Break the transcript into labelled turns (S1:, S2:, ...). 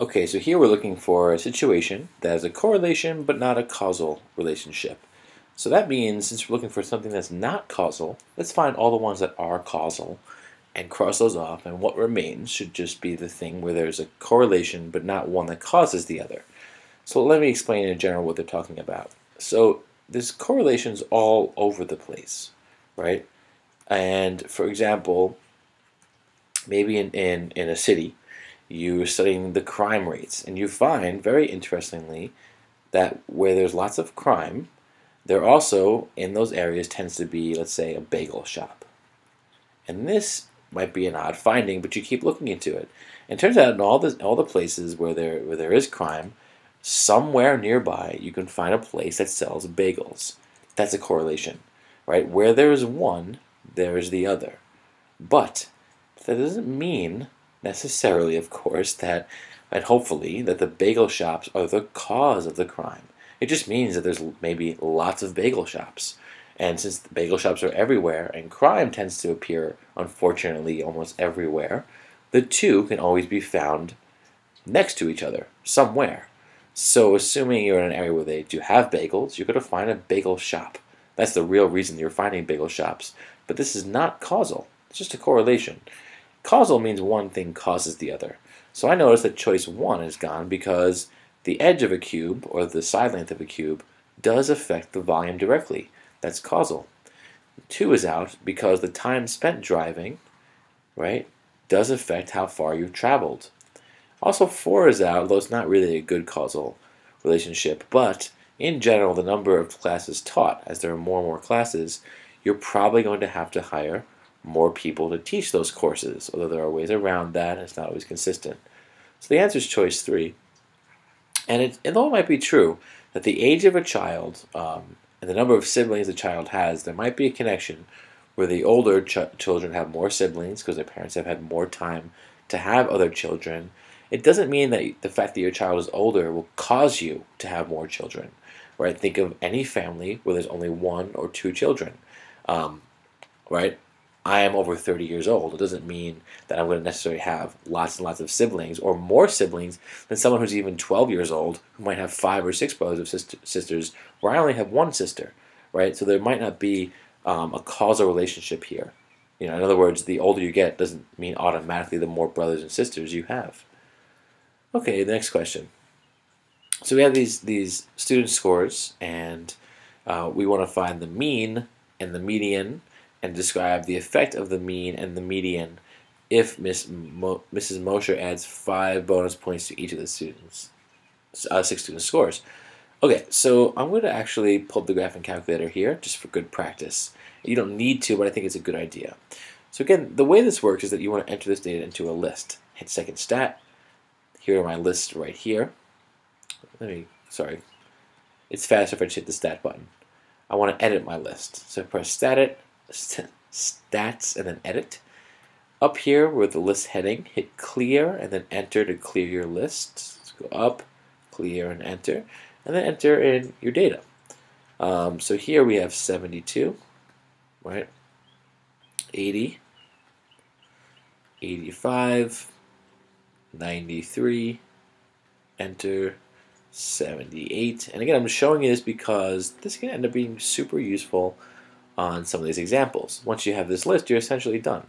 S1: Okay, so here we're looking for a situation that has a correlation but not a causal relationship. So that means since we're looking for something that's not causal, let's find all the ones that are causal and cross those off, and what remains should just be the thing where there's a correlation but not one that causes the other. So let me explain in general what they're talking about. So this correlation's all over the place, right? And for example, maybe in, in, in a city, you're studying the crime rates, and you find, very interestingly, that where there's lots of crime, there also, in those areas, tends to be, let's say, a bagel shop. And this might be an odd finding, but you keep looking into it. And it turns out in all the, all the places where there, where there is crime, somewhere nearby you can find a place that sells bagels. That's a correlation, right? Where there is one, there is the other. But that doesn't mean necessarily, of course, that and hopefully that the bagel shops are the cause of the crime. It just means that there's maybe lots of bagel shops. And since the bagel shops are everywhere and crime tends to appear, unfortunately, almost everywhere, the two can always be found next to each other, somewhere. So, assuming you're in an area where they do have bagels, you're going to find a bagel shop. That's the real reason you're finding bagel shops. But this is not causal, it's just a correlation. Causal means one thing causes the other. So I notice that choice 1 is gone because the edge of a cube, or the side length of a cube, does affect the volume directly. That's causal. 2 is out because the time spent driving, right, does affect how far you've traveled. Also 4 is out, although it's not really a good causal relationship, but in general, the number of classes taught, as there are more and more classes, you're probably going to have to hire more people to teach those courses, although there are ways around that, it's not always consistent. So the answer is choice three. And it, it might be true that the age of a child um, and the number of siblings a child has, there might be a connection where the older ch children have more siblings because their parents have had more time to have other children. It doesn't mean that the fact that your child is older will cause you to have more children. Right? Think of any family where there's only one or two children. Um, right? I am over 30 years old. It doesn't mean that I'm going to necessarily have lots and lots of siblings or more siblings than someone who's even 12 years old who might have five or six brothers or sister, sisters, where I only have one sister, right? So there might not be um, a causal relationship here. You know, in other words, the older you get doesn't mean automatically the more brothers and sisters you have. Okay, the next question. So we have these these student scores, and uh, we want to find the mean and the median and describe the effect of the mean and the median if Miss Mo Mrs. Mosher adds five bonus points to each of the students, uh, six student scores. Okay, so I'm going to actually pull up the graphing calculator here just for good practice. You don't need to, but I think it's a good idea. So again, the way this works is that you want to enter this data into a list. Hit second stat. Here are my lists right here. Let me, sorry. It's faster if I just hit the stat button. I want to edit my list. So press stat it, stats and then edit. Up here with the list heading, hit clear and then enter to clear your list. Let's go up, clear and enter, and then enter in your data. Um, so here we have 72, right? 80, 85, 93, enter, 78. And again, I'm showing you this because this can end up being super useful on some of these examples. Once you have this list, you're essentially done.